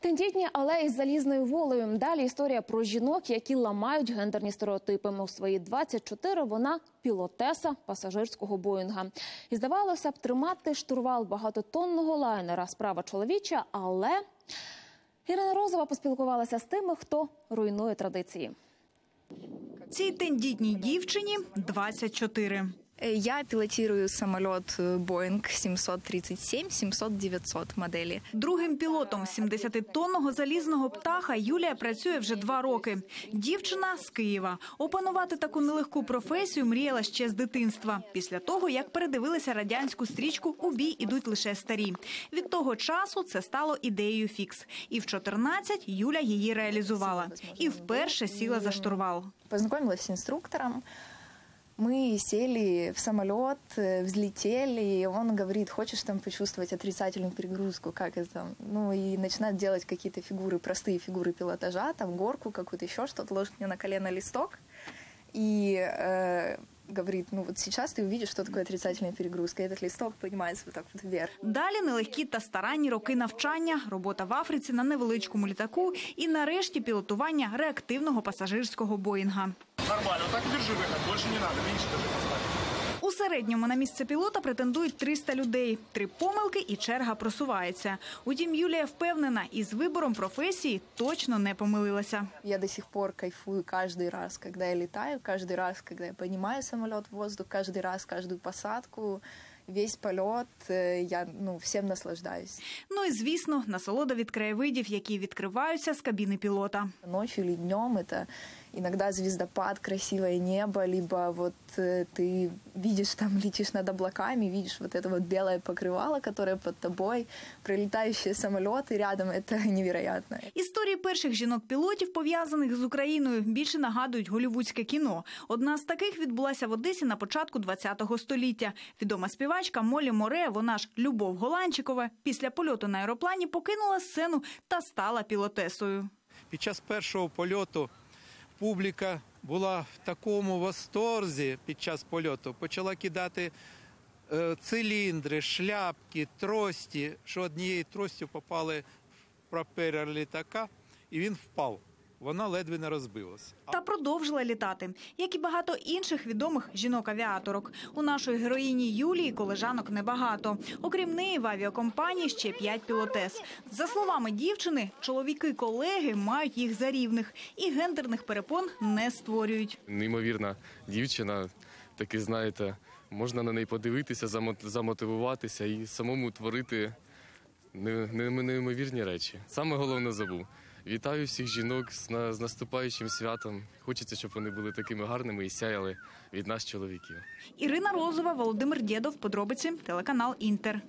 Тендітні, але із залізною волею. Далі історія про жінок, які ламають гендерні стереотипи. У свої 24 вона пілотеса пасажирського боїнга. І здавалося б, тримати штурвал багатотонного лайнера справа чоловіча, але Ірина Розова поспілкувалася з тими, хто руйнує традиції. Цій тендітній дівчині 24. Э, Я пилотирую самолет э, Boeing 737-700-900 модели. Другим пілотом 70-тонного залізного птаха Юлія працює вже два роки. Дівчина з Києва. Опанувати таку нелегку професію мріяла ще з дитинства. Після того, як передивилася радянську стрічку «У бій ідуть лише старі». Від того часу це стало ідеєю фікс. І в 14 Юля її реалізувала. І вперше сіла за штурвал. Познакомилась с инструктором. Мы сели в самолет, э, взлетели, и он говорит, хочешь там почувствовать отрицательную перегрузку, как это? Ну и начинает делать какие-то фигуры, простые фигуры пилотажа, там горку какую-то, еще что-то, ложит мне на колено листок и э, говорит, ну вот сейчас ты увидишь, что такое отрицательная перегрузка. И этот листок поднимается вот так вот вверх. Далі нелегкі та старанні роки навчання, робота в Африці на невеличкому літаку і нарешті пілотування реактивного пасажирського боїнга. Нормально, так и держи выход, больше не надо, меньше даже поставить. У середньому на місце пілота претендують 300 людей. Три помилки і черга просувається. Утім, Юлія впевнена, із вибором професії точно не помилилася. Я до сих пор кайфую каждый раз, когда я летаю, каждый раз, когда я поднимаю самолет в воздух, каждый раз, каждую посадку, весь полет, э, я ну, всем наслаждаюсь. Ну і звісно, насолода від краєвидів, які відкриваються з кабіни пілота. Ночью или днем это иногда звездопад, красивое небо, либо вот э, ты видишь там, летишь над облаками, видишь вот это вот белое покрывало, которое под тобой, прилетающие самолеты рядом, это невероятно. Історії перших жінок-пілотів, пов'язаних з Україною, більше нагадують голівудське кіно. Одна з таких відбулася в Одесі на початку ХХ століття. Відома співачка Молі Море, вона ж Любов Голанчикова, після польоту на аероплані покинула сцену та стала пілотесою. Під час першого польоту публіка була в такому восторзі під час польоту, почала кидати е, циліндри, шляпки, трості, що однією тростю попали пропелер літака, і він впав. Вона ледве не розбилася. Та продовжила літати, як і багато інших відомих жінок-авіаторок. У нашої героїні Юлії колежанок небагато. Окрім неї, в авіакомпанії ще п'ять пілотес. За словами дівчини, чоловіки-колеги мають їх за рівних і гендерних перепон не створюють. неймовірна дівчина. Таки, знаєте, можна на неї подивитися, замотивуватися і самому творити неймовірні речі. Саме головне забув. Вітаю всіх жінок з, на- з наступаючим святом. Хочеться, щоб вони були такими гарними і сяяли від нас, чоловіків. Ірина Розова, Володимир Дєдов, подробиці, телеканал Інтер.